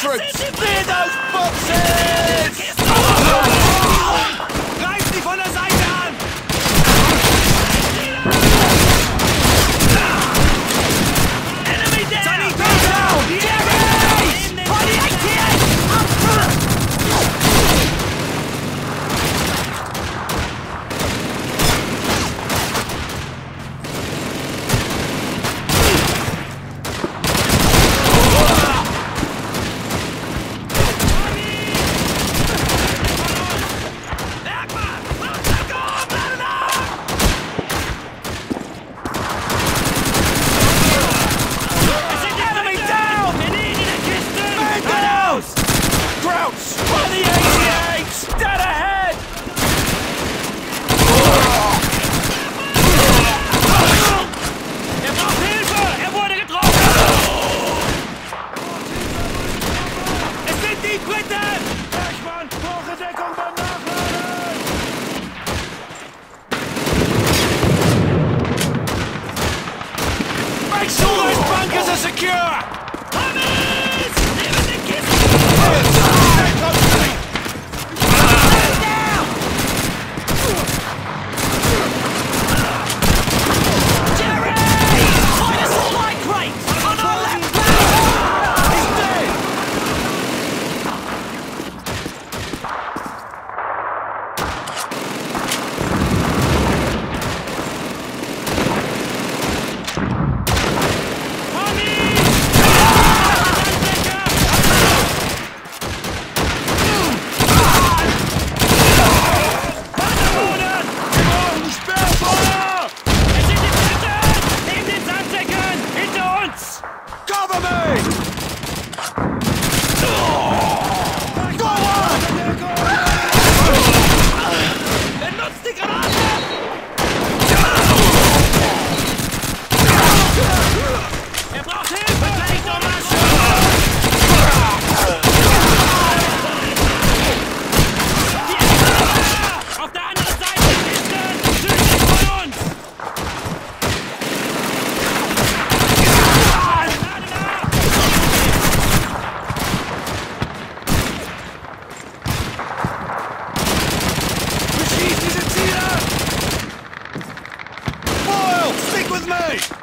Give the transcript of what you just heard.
German troops! Secure! Me!